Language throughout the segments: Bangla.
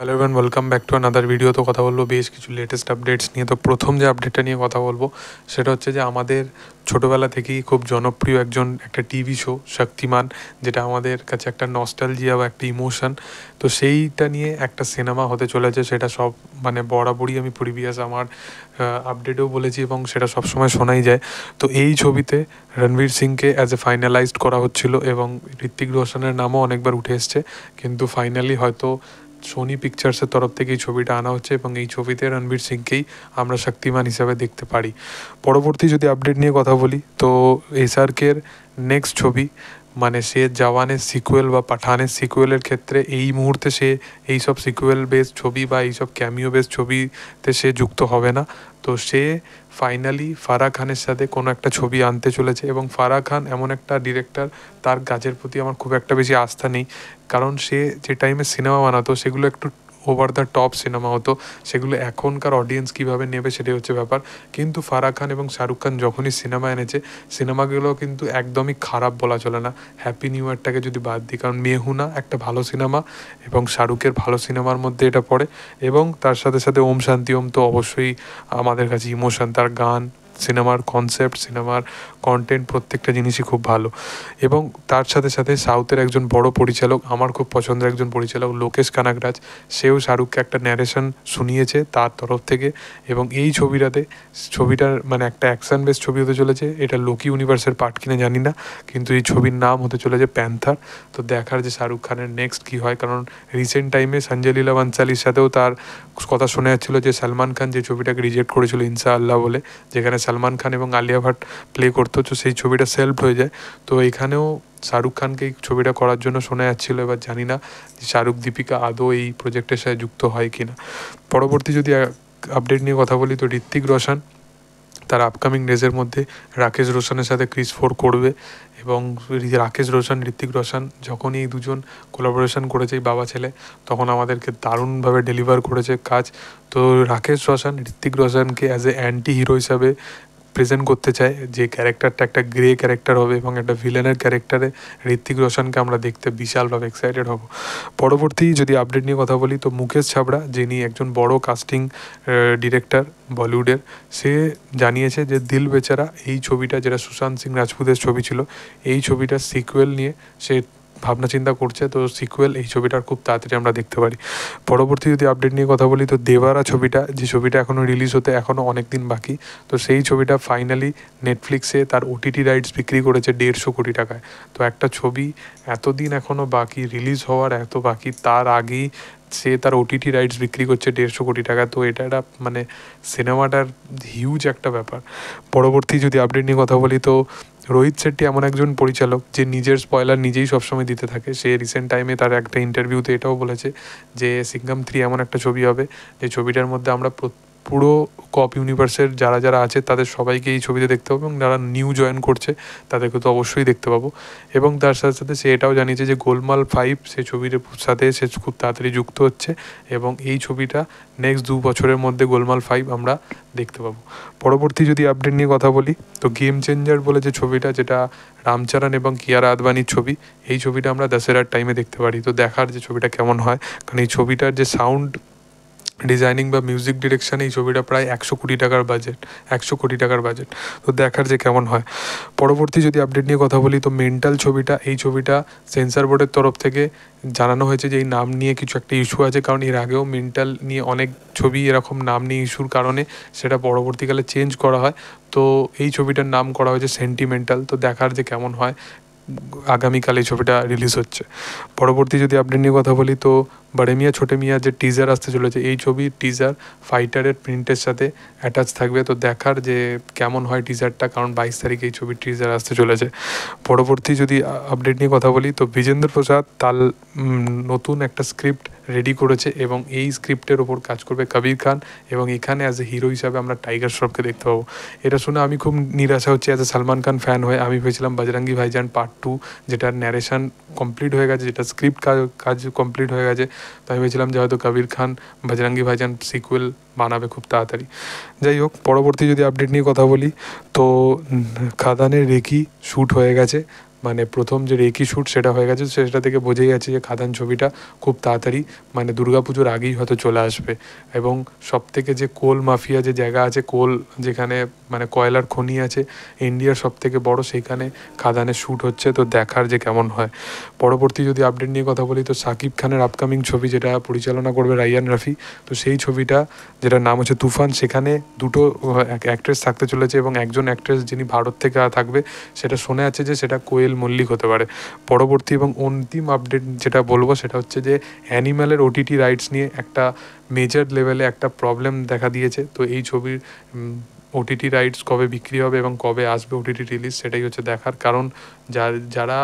Hello everyone welcome back to another video তো কথা বলব, বেশ কিছু লেটেস্ট আপডেটস নিয়ে। তো প্রথম যে আপডেটটা নিয়ে কথা বলব, সেটা হচ্ছে যে আমাদের ছোটোবেলা থেকেই খুব জনপ্রিয় একজন একটা টিভি শো শক্তিমান, যেটা আমাদের কাছে একটা নস্টালজিয়া বা একটা ইমোশন তো সেইটা নিয়ে একটা সিনেমা হতে চলেছে, সেটা সব মানে বরাবরই আমি প্রিভিয়াস আমার আপডেটেও বলেছি এবং সেটা সবসময় শোনাই যায়। তো এই ছবিতে রণবীর সিংকে অ্যাজ এ ফাইনালাইজড করা হচ্ছিল এবং ঋত্বিক রোশনের নামও অনেকবার উঠে এসছে। কিন্তু ফাইনালি হয়তো সোনি পিকচার্সের তরফ থেকে এই ছবিটা আনা হচ্ছে এবং এই ছবিতে রণবীর সিংকেই আমরা শক্তিমান হিসাবে দেখতে পারি। পরবর্তী যদি আপডেট নিয়ে কথা বলি, তো এসআরকের নেক্সট ছবি মানে সে জওয়ানের সিকুয়েল বা পাঠানের সিকুয়েলের ক্ষেত্রে এই মুহূর্তে সে এইসব সিকুয়েল বেস ছবি বা এইসব ক্যামিও বেস ছবিতে সে যুক্ত হবে না। তো সে ফাইনালি ফারা খানের সাথে কোনো একটা ছবি আনতে চলেছে এবং ফারা খান এমন একটা ডিরেক্টর তার কাজের প্রতি আমার খুব একটা বেশি আস্থা নেই। কারণ সে যে টাইমে সিনেমা বানাতো সেগুলো একটু ওভার দ্য টপ সিনেমা হতো। সেগুলো এখনকার অডিয়েন্স কীভাবে নেবে সেটাই হচ্ছে ব্যাপার। কিন্তু ফারাক খান এবং শাহরুখ খান যখনই সিনেমা এনেছে সিনেমাগুলো কিন্তু একদমই খারাপ বলা চলে না। হ্যাপি নিউ ইয়ারটাকে যদি বাদ দিই, কারণ মেহুনা একটা ভালো সিনেমা এবং শাহরুখের ভালো সিনেমার মধ্যে এটা পড়ে। এবং তার সাথে সাথে ওম শান্তি ওম তো অবশ্যই আমাদের কাছে ইমোশন তার গান সিনেমার কনসেপ্ট সিনেমার কন্টেন্ট প্রত্যেকটা জিনিসই খুব ভালো। এবং তার সাথে সাথে সাউথের একজন বড় পরিচালক, আমার খুব পছন্দের একজন পরিচালক, লোকেশ কানাকরাজ সেও শাহরুখকে একটা ন্যারেশন শুনিয়েছে তার তরফ থেকে। এবং এই ছবিটাতে, ছবিটার মানে একটা অ্যাকশান বেস ছবি হতে চলেছে, এটা লোকি ইউনিভার্সের পার্ট কিনে জানি না, কিন্তু এই ছবির নাম হতে চলেছে প্যান্থার তো দেখার যে শাহরুখ খানের নেক্সট কী হয়, কারণ রিসেন্ট টাইমে সঞ্জয় লীলা বানসালির সাথেও তার কথা শোনা যাচ্ছিল যে, সালমান খান যে ছবিটাকে রিজেক্ট করেছিল ইনসা আল্লাহ বলে, যেখানে সালমান খান এবং আলিয়া ভাট প্লে করতো, তো সেই ছবিটা সেলফ হয়ে যায়। তো এখানেও শাহরুখ খানকে এই ছবিটা করার জন্য শোনা যাচ্ছিল, এবার জানি না যে শাহরুখ, দীপিকা আদৌ এই প্রজেক্টের সাথে যুক্ত হয় কি না পরবর্তী যদি আপডেট নিয়ে কথা বলি, তো ঋত্বিক রোশন তার আপকামিং ডেজের মধ্যে রাকেশ রোশনের সাথে ক্রিস ফোর করবে এবং রাকেশ রোশন ঋত্বিক রোশন যখনই এই দুজন কোলাবোরেশন করেছে বাবা ছেলে, তখন আমাদেরকে দারুণভাবে ডেলিভার করেছে কাজ। তো রাকেশ রোশন ঋত্বিক রোশনকে অ্যাজ এ অ্যান্টি হিরো হিসাবে প্রেজেন্ট করতে চায়, যে ক্যারেক্টারটা একটা গ্রে ক্যারেক্টার হবে এবং একটা ভিলেনের ক্যারেক্টারে ঋত্বিক রোশনকে আমরা দেখতে বিশালভাবে এক্সাইটেড হব। পরবর্তী যদি আপডেট নিয়ে কথা বলি, তো মুকেশ ছাবড়া, যিনি একজন বড় কাস্টিং ডিরেক্টর বলিউডের, সে জানিয়েছে যে দিল বেচারা এই ছবিটা, যেটা সুশান্ত সিং রাজপুতের ছবি ছিল, এই ছবিটার সিকুয়েল নিয়ে সে ভাবনা চিন্তা করছে, তো সিকুয়েল এই ছবিটার খুব তাড়াতাড়ি আমরা দেখতে পারি। পরবর্তী যদি আপডেট নিয়ে কথা বলি, তো দেবারা ছবিটা, যে ছবিটা এখনও রিলিজ হতে এখনও অনেক দিন বাকি, তো সেই ছবিটা ফাইনালি নেটফ্লিক্সে তার ওটিটি রাইটস বিক্রি করেছে দেড়শো কোটি টাকায়। তো একটা ছবি এতদিন এখনও বাকি রিলিজ হওয়ার এত বাকি, তার আগেই সে তার ওটিটি রাইটস বিক্রি করছে দেড়শো কোটি টাকা, তো এটা একটা মানে সিনেমাটার হিউজ একটা ব্যাপার। পরবর্তী যদি আপডেট নিয়ে কথা বলি, তো রোহিত শেট্টি এমন একজন পরিচালক যে নিজের স্পয়লার নিজেই সবসময় দিতে থাকে। সে রিসেন্ট টাইমে তার একটা ইন্টারভিউতে এটাও বলেছে যে, সিঙ্গাম থ্রি এমন একটা ছবি হবে, যে ছবিটার মধ্যে আমরা পুরো কপ ইউনিভার্সের যারা যারা আছে, তাদের সবাইকে এই ছবিতে দেখতে পাবো এবং যারা নিউ জয়েন করছে, তাদেরকে তো অবশ্যই দেখতে পাবো। এবং তার সাথে সাথে সে এটাও জানিয়েছে যে গোলমাল ফাইভ সে ছবির সাথে সে খুব তাড়াতাড়ি যুক্ত হচ্ছে এবং এই ছবিটা নেক্সট দু বছরের মধ্যে গোলমাল ফাইভ আমরা দেখতে পাবো। পরবর্তী যদি আপডেট নিয়ে কথা বলি, তো গেম চেঞ্জার বলে যে ছবিটা, যেটা রামচরণ এবং কিয়ারা আদবানির ছবি, এই ছবিটা আমরা দশেরার টাইমে দেখতে পারি। তো দেখার যে ছবিটা কেমন হয়, কারণ এই ছবিটার যে সাউন্ড ডিজাইনিং বা মিউজিক ডিরেকশন এই ছবিটা প্রায় একশো কোটি টাকার বাজেট একশো কোটি টাকার বাজেট তো দেখার যে কেমন হয়। পরবর্তী যদি আপডেট নিয়ে কথা বলি, তো মেন্টাল ছবিটা, এই ছবিটা সেন্সার বোর্ডের তরফ থেকে জানানো হয়েছে যে এই নাম নিয়ে কিছু একটা ইস্যু আছে, কারণ এর আগেও মেন্টাল নিয়ে অনেক ছবি এরকম নাম নিয়ে ইস্যুর কারণে সেটা পরবর্তীকালে চেঞ্জ করা হয়। তো এই ছবিটার নাম করা হয়েছে সেন্টিমেন্টাল তো দেখার যে কেমন হয়, আগামীকাল এই ছবিটা রিলিজ হচ্ছে। পরবর্তী যদি আপডেট নিয়ে কথা বলি, তো বড়ে মিয়া ছোটে মিয়া যে টিজার আসতে চলেছে এই ছবির টিজার ফাইটারের প্রিন্টের সাথে অ্যাটাচ থাকবে তো দেখার যে কেমন হয় টিজারটা কারণ বাইশ তারিখে এই ছবির টিজার আসতে চলেছে পরবর্তী যদি আপডেট নিয়ে কথা বলি তো বিজেন্দ্র প্রসাদ তাল নতুন একটা স্ক্রিপ্ট রেডি করেছে এবং এই স্ক্রিপ্টের ওপর কাজ করবে কবির খান এবং এখানে অ্যাজ এ হিরো হিসাবে আমরা টাইগার শ্রফকে দেখতে পাবো এটা শুনে আমি খুব নিরাশা হচ্ছে as a Salman Khan fan হয়ে আমি ভেবেছিলাম বজরঙ্গি ভাইজান পার্ট টু যেটার ন্যারেশন কমপ্লিট হয়ে গেছে যেটা স্ক্রিপ্ট কাজ কাজ কমপ্লিট হয়ে গেছে তো আমি ভেবেছিলাম যে হয়তো কবির খান, বজরঙ্গি ভাইজান সিকুয়েল বানাবে খুব তাড়াতাড়ি। যাই হোক, পরবর্তী যদি আপডেট নিয়ে কথা বলি, তো খাদানের রেকি শ্যুট হয়ে গেছে। মানে প্রথম যে রেকি শ্যুট সেটা হয়ে গেছে, সেটা থেকে বোঝেই গেছে যে খাদান ছবিটা খুব তাড়াতাড়ি মানে দুর্গাপুজোর আগেই হয়তো চলে আসবে। এবং সব থেকে যে কোল মাফিয়া যে জায়গা আছে, কোল যেখানে মানে কয়লার খনি আছে, ইন্ডিয়ার সব থেকে বড় সেইখানে খাদানে শ্যুট হচ্ছে, তো দেখার যে কেমন হয়। পরবর্তী যদি আপডেট নিয়ে কথা বলি, তো সাকিব খানের আপকামিং ছবি যেটা পরিচালনা করবে রাইয়ান রাফি, তো সেই ছবিটা, যেটার নাম হচ্ছে তুফান, সেখানে দুটো অ্যাক্ট্রেস থাকতে চলেছে এবং একজন অ্যাক্ট্রেস যিনি ভারত থেকে থাকবে, সেটা শোনা যাচ্ছে যে সেটা কোয়েল মল্লিক হতে পারে। পরবর্তী এবং অন্তিম আপডেট যেটা বলব, সেটা হচ্ছে যে অ্যানিম্যালের ওটিটি রাইটস নিয়ে একটা মেজর লেভেলে একটা প্রবলেম দেখা দিয়েছে, তো এই ছবির ওটিটি রাইটস কবে বিক্রি হবে এবং কবে আসবে ওটিটি রিলিজ সেটাই হচ্ছে দেখার কারণ যারা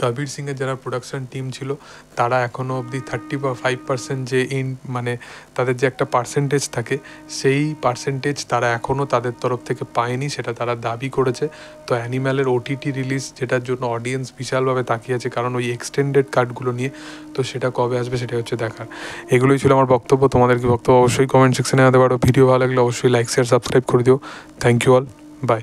কবির সিংয়ের যারা প্রোডাকশন টিম ছিল, তারা এখনও অবধি থার্টি বা ফাইভ পার্সেন্ট যে ইন মানে তাদের যে একটা পার্সেন্টেজ থাকে, সেই পার্সেন্টেজ তারা এখনও তাদের তরফ থেকে পায়নি, সেটা তারা দাবি করেছে। তো অ্যানিম্যালের ওটিটি রিলিজ যেটার জন্য অডিয়েন্স বিশালভাবে তাকিয়ে আছে, কারণ ওই এক্সটেন্ডেড কার্ডগুলো নিয়ে, তো সেটা কবে আসবে সেটা হচ্ছে দেখার। এগুলোই ছিল আমার বক্তব্য, তোমাদের কি বক্তব্য অবশ্যই কমেন্ট সেকশনে জানাতে পারো। ভিডিও ভালো লাগলে অবশ্যই লাইক শেয়ার সাবস্ক্রাইব করে দিও। Thank you all by